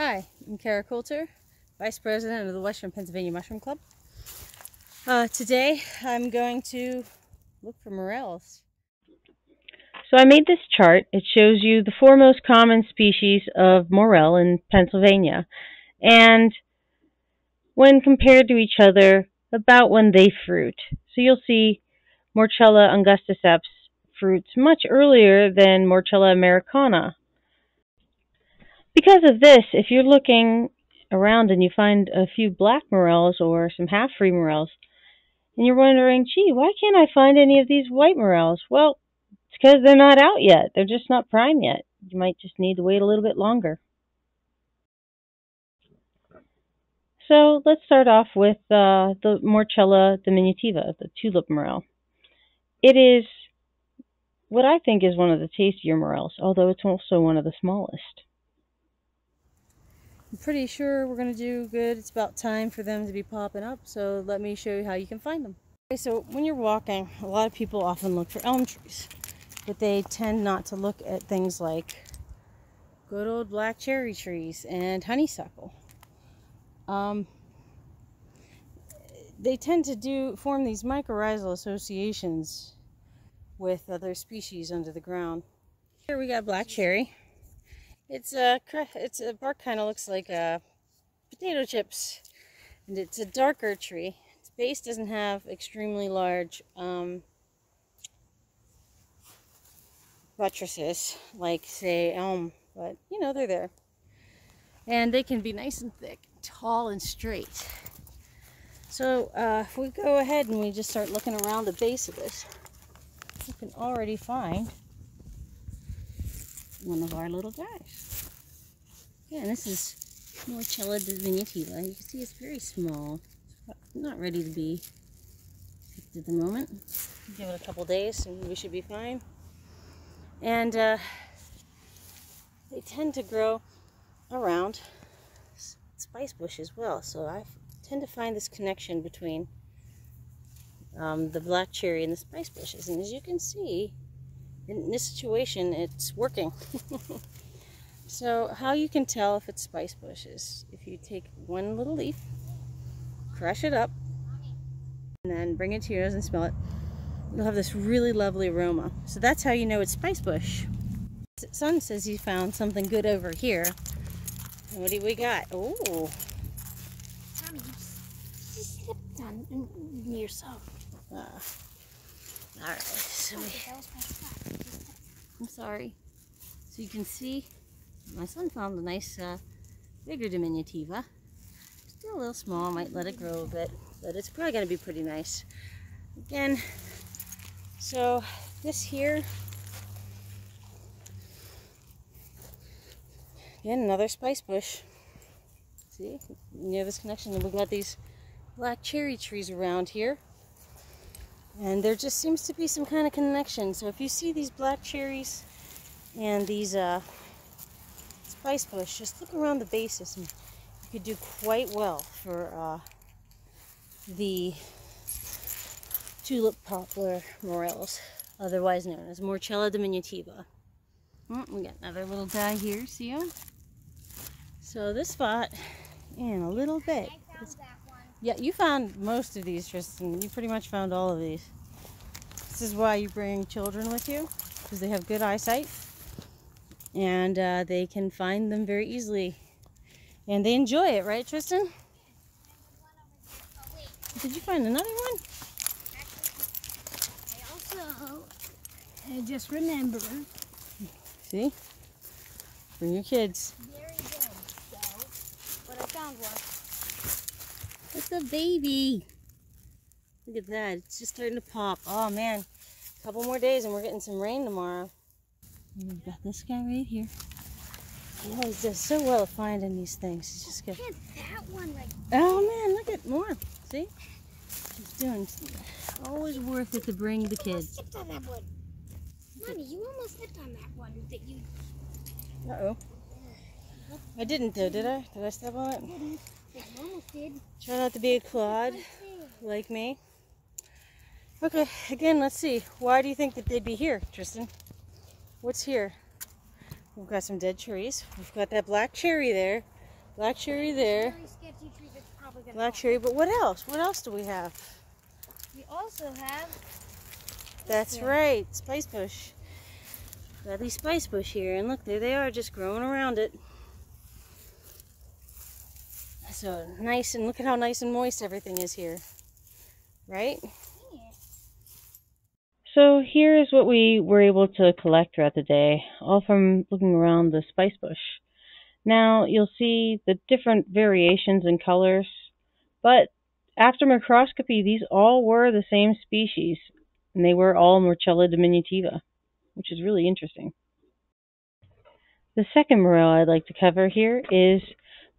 Hi, I'm Cara Coulter, Vice President of the Western Pennsylvania Mushroom Club. Uh, today I'm going to look for morels. So I made this chart. It shows you the four most common species of morel in Pennsylvania and when compared to each other about when they fruit. So you'll see Morchella angusticeps fruits much earlier than Morchella americana because of this, if you're looking around and you find a few black morels or some half-free morels, and you're wondering, gee, why can't I find any of these white morels? Well, it's because they're not out yet. They're just not prime yet. You might just need to wait a little bit longer. So let's start off with uh, the Morchella diminutiva, the tulip morel. It is what I think is one of the tastier morels, although it's also one of the smallest. I'm pretty sure we're going to do good. It's about time for them to be popping up, so let me show you how you can find them. Okay, so when you're walking, a lot of people often look for elm trees, but they tend not to look at things like good old black cherry trees and honeysuckle. Um, they tend to do form these mycorrhizal associations with other species under the ground. Here we got black cherry. It's a it's a bark kind of looks like uh, potato chips, and it's a darker tree. Its base doesn't have extremely large um, buttresses like say elm, but you know they're there, and they can be nice and thick, tall and straight. So uh, if we go ahead and we just start looking around the base of this, we can already find one of our little guys. Yeah, and this is Morchella diminutiva. You can see it's very small. It's not ready to be picked at the moment. Give it a couple days and we should be fine. And uh, they tend to grow around spice bush as well. So I tend to find this connection between um, the black cherry and the spice bushes. And as you can see, in this situation, it's working. so how you can tell if it's spice bushes, if you take one little leaf, crush it up, and then bring it to your nose and smell it, you'll have this really lovely aroma. So that's how you know it's spice bush. Son says he found something good over here. What do we got? Oh. Just slipped on yourself. Uh, all right, so we, I'm sorry. So you can see, my son found a nice uh, bigger diminutiva. Still a little small, might let it grow a bit, but it's probably going to be pretty nice. Again, so this here, again, another spice bush. See, near this connection, and we've got these black cherry trees around here. And there just seems to be some kind of connection. So if you see these black cherries and these uh, spice bush, just look around the bases and you could do quite well for uh, the tulip poplar morels, otherwise known as Morchella diminutiva. Oh, we got another little guy here, see him? So this spot, in a little bit, yeah, you found most of these, Tristan. You pretty much found all of these. This is why you bring children with you, because they have good eyesight. And uh, they can find them very easily. And they enjoy it, right, Tristan? Did you find another one? I also I just remember. See? Bring your kids. Very good, so, but I found one. It's a baby. Look at that. It's just starting to pop. Oh, man. A couple more days and we're getting some rain tomorrow. And we've got this guy right here. He always does so well at finding these things. He's just good. Look at that one right there. Oh, man. Look at more. See? He's doing always worth it to bring the kids. stepped on that one. Mommy, you almost stepped on that one that you... Uh-oh. I didn't, though, did I? Did I step on it? Try not to be a clod like me. Okay, again, let's see. Why do you think that they'd be here, Tristan? What's here? We've got some dead trees. We've got that black cherry there. Black cherry there. Very sketchy tree that's probably gonna Black cherry, but what else? What else do we have? We also have That's one. right, spice bush. Got these spice bush here, and look, there they are, just growing around it. So nice, and look at how nice and moist everything is here, right? So here is what we were able to collect throughout the day, all from looking around the spice bush. Now you'll see the different variations in colors, but after microscopy, these all were the same species, and they were all Morchella diminutiva, which is really interesting. The second morel I'd like to cover here is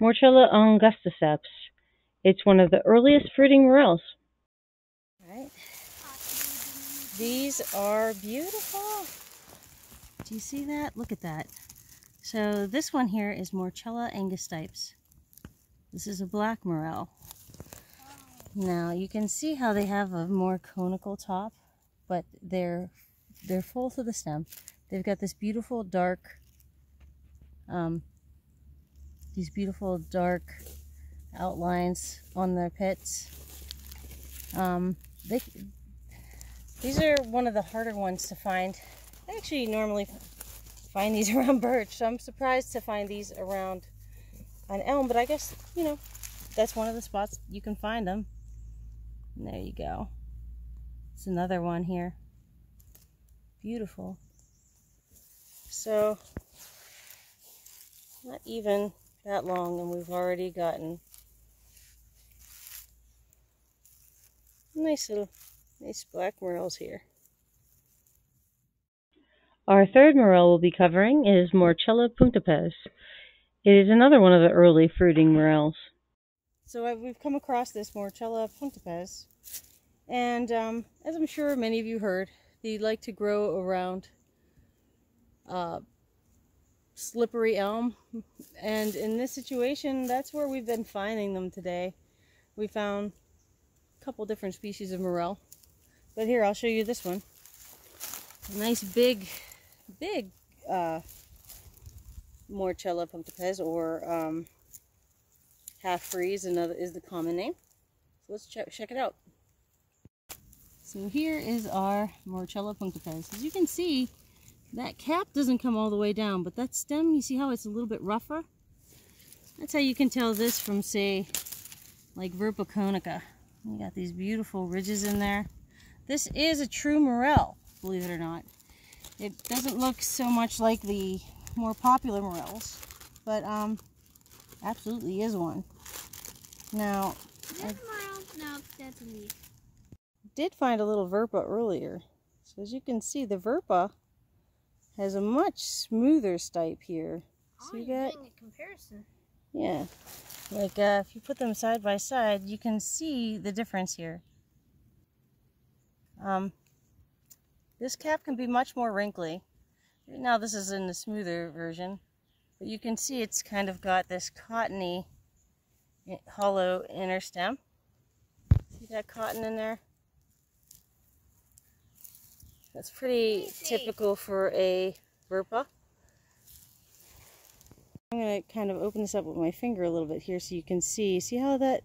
Morchella angusticeps. It's one of the earliest fruiting morels. Right. These are beautiful. Do you see that? Look at that. So this one here is Morchella angusticeps. This is a black morel. Now you can see how they have a more conical top, but they're they're full to the stem. They've got this beautiful dark, um, these beautiful dark outlines on their pits. Um, they these are one of the harder ones to find. I actually normally find these around birch, so I'm surprised to find these around an elm, but I guess, you know, that's one of the spots you can find them. And there you go. It's another one here. Beautiful. So, not even that long, and we've already gotten nice little Nice black morels here. Our third morel we'll be covering is Morchella punctipes. It is another one of the early fruiting morels. So we've come across this Morchella punctipes, and um, as I'm sure many of you heard, they like to grow around uh, slippery elm, and in this situation, that's where we've been finding them today. We found a couple different species of morel. But here, I'll show you this one. Nice big, big uh, Morchella punctipes, or um, half freeze, another is the common name. So let's check, check it out. So here is our Morchella punctipes. As you can see, that cap doesn't come all the way down, but that stem, you see how it's a little bit rougher? That's how you can tell this from, say, like Verpa conica. You got these beautiful ridges in there. This is a true morel, believe it or not. It doesn't look so much like the more popular morels, but um, absolutely is one. Now, Is that morel? No, that's a leaf. did find a little verpa earlier. So as you can see, the verpa has a much smoother stipe here. Oh, See you're that? doing a comparison. Yeah. Like uh, if you put them side by side, you can see the difference here. Um, this cap can be much more wrinkly. Right now this is in the smoother version, but you can see it's kind of got this cottony hollow inner stem. See that cotton in there? That's pretty Let me see. typical for a verpa. I'm going to kind of open this up with my finger a little bit here so you can see. See how that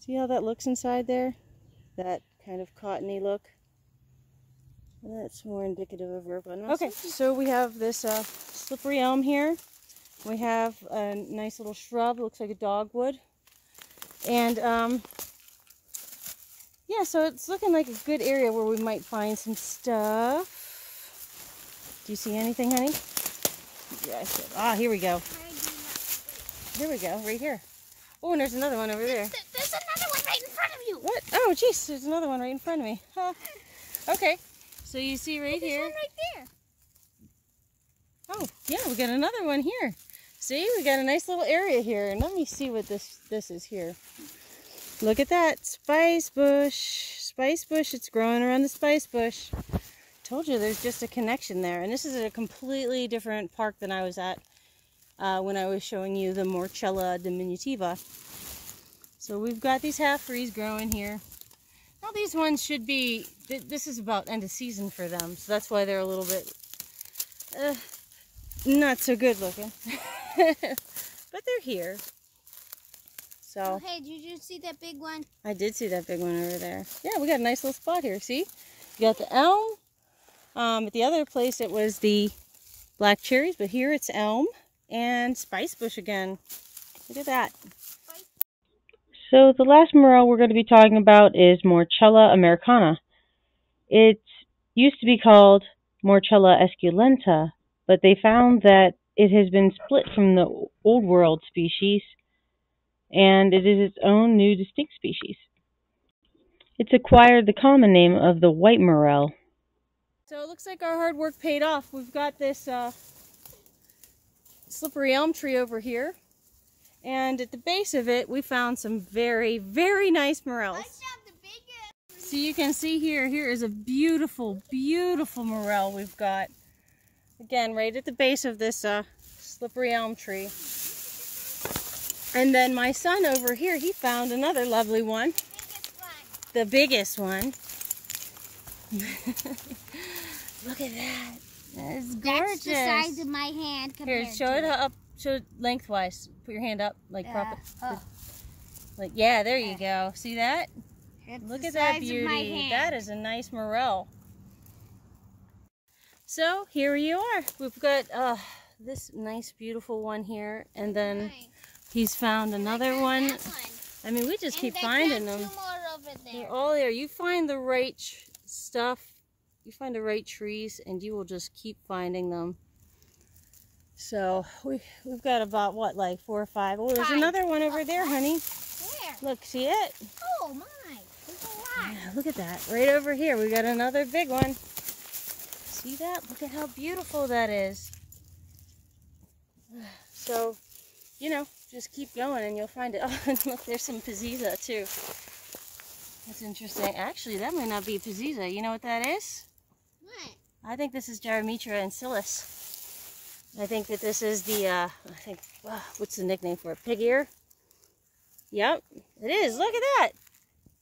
see how that looks inside there? That kind of cottony look. That's more indicative of verpa. Okay, so we have this uh, slippery elm here. We have a nice little shrub, looks like a dogwood. And um, yeah, so it's looking like a good area where we might find some stuff. Do you see anything, honey? Yeah, I ah, here we go. Here we go, right here. Oh, and there's another one over there. There's another one right in front of you. What? Oh, jeez, there's another one right in front of me. Huh. Okay, so you see right There's here. one right there. Oh, yeah, we got another one here. See, we got a nice little area here. And let me see what this this is here. Look at that, spice bush. Spice bush, it's growing around the spice bush. Told you there's just a connection there. And this is a completely different park than I was at uh, when I was showing you the Morchella diminutiva. So we've got these half freeze growing here. Now these ones should be, th- this is about end of season for them. So that's why they're a little bit uh, not so good looking. but they're here. So Oh, hey, did you see that big one? I did see that big one over there. Yeah, we got a nice little spot here. See, you got the elm. Um, at the other place it was the black cherries, but here it's elm and spice bush again. Look at that. So the last morel we're going to be talking about is Morchella americana. It used to be called Morchella esculenta, but they found that it has been split from the old world species and it is its own new distinct species. It's acquired the common name of the white morel. So it looks like our hard work paid off. We've got this uh, slippery elm tree over here. And at the base of it, we found some very, very nice morels. found the biggest. So you can see here, here is a beautiful, beautiful morel we've got. Again, right at the base of this uh, slippery elm tree. And then my son over here, he found another lovely one, one. the biggest one. Look at that. That's gorgeous. That's the size of my hand Here, show to it up, show it lengthwise. Put your hand up, like Uh, prop it. oh. Like, yeah, there you go. See that? It's Look at that size of my beauty. That is a nice morel. So here you are. We've got uh, this nice, beautiful one here, and then. He's found another one. one. I mean, we just And keep finding them. Two more over They're all there. You find the right stuff, you find the right trees, and you will just keep finding them. So we we've got about what, like four or five. Oh, there's Five. another one over there, honey. Where? Look, see it? Oh my! There's a lot. Yeah, look at that. Right over here, we got another big one. See that? Look at how beautiful that is. So, you know, just keep going and you'll find it. Oh, and look, there's some Peziza too. That's interesting. Actually, that might not be Peziza. You know what that is? What? I think this is Gyromitra ancilis. I think that this is the, uh, I think, uh, what's the nickname for it? Pig ear? Yep, it is. Look at that.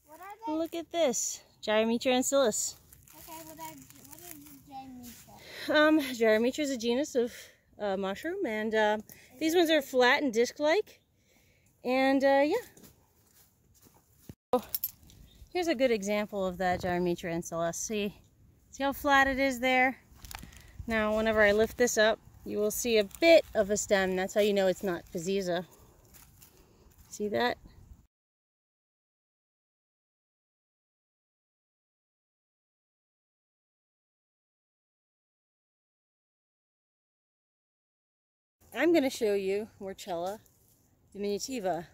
What are they? Look at this. Gyromitra ancilis. Okay, what are what is the Jamaica? Um, Gyromitra is a genus of uh, mushroom, and uh, these ones are flat and disc-like. And uh, yeah. Here's a good example of that Gyromitra ancilis. See, see how flat it is there? Now, whenever I lift this up, you will see a bit of a stem. That's how you know it's not Peziza. See that? I'm going to show you Morchella diminutiva.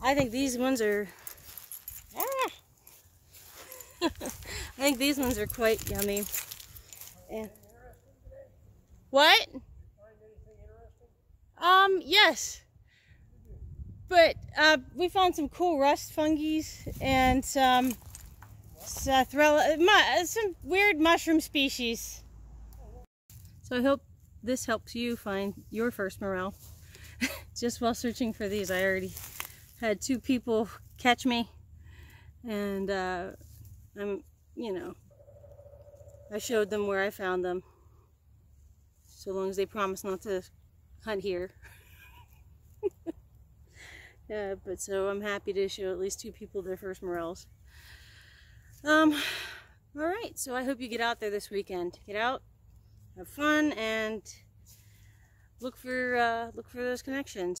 I think these ones are. Ah! I think these ones are quite yummy. And what? Um, yes. But uh, we found some cool rust fungi and some some weird mushroom species. So I hope this helps you find your first morel. Just while searching for these, I already had two people catch me, and uh, I'm, you know, I showed them where I found them. So long as they promise not to hunt here. yeah, but so I'm happy to show at least two people their first morels. Um, all right, so I hope you get out there this weekend. Get out, have fun, and look for uh, look for those connections.